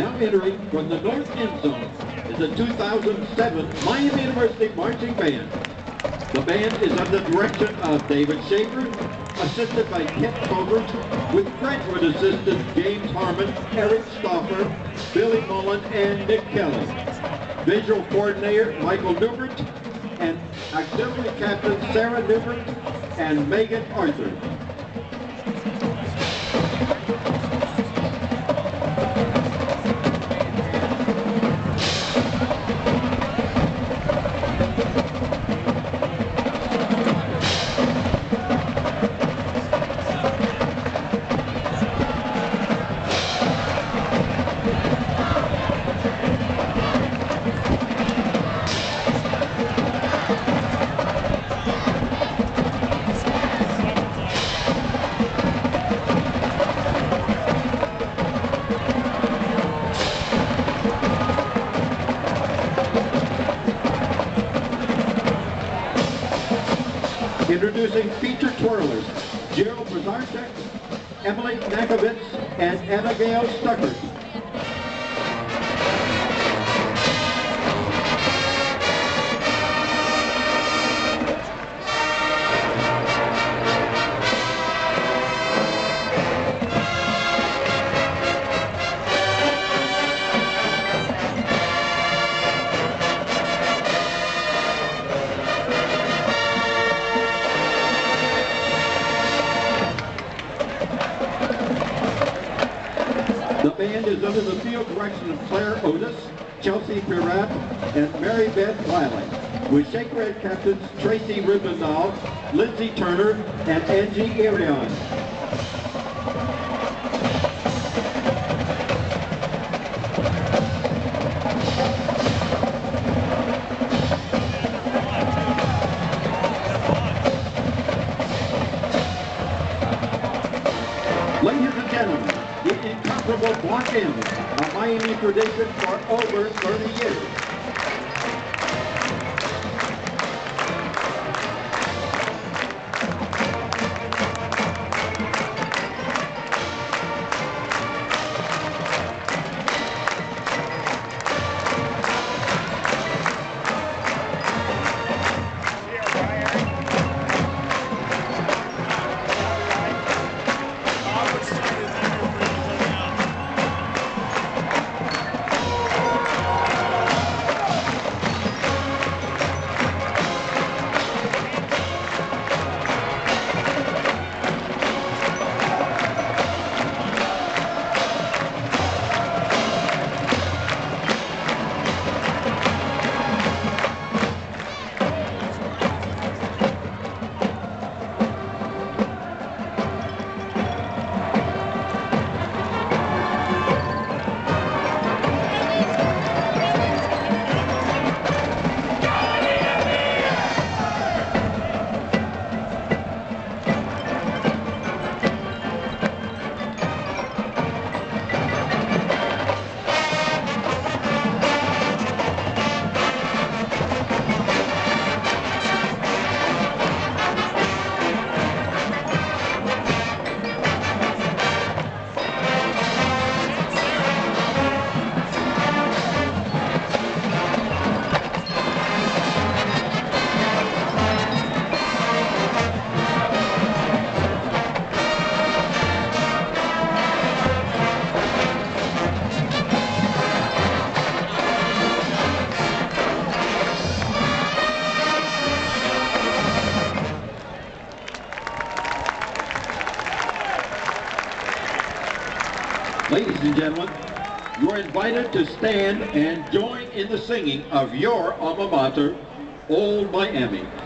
entering from the north end zone is the 2007 Miami University Marching Band. The band is under the direction of David Schaefer, assisted by Kent Covert, with graduate assistants James Harmon, Eric Stauffer, Billy Mullen, and Nick Kelly. Visual coordinator Michael Newbert, and auxiliary captain Sarah Newbert and Megan Arthur. Introducing feature twirlers, Gerald Brzarczyk, Emily Nakovitz, and Abigail Stuckert. Band is under the field direction of Claire Otis, Chelsea Pirat, and Mary Beth Wiley, with Shaker Head captains Tracy Ribendahl, Lindsay Turner, and Angie Arion. Ladies and gentlemen, incomparable Block M, a Miami tradition for over 30 years. Ladies and gentlemen, you are invited to stand and join in the singing of your alma mater, Old Miami.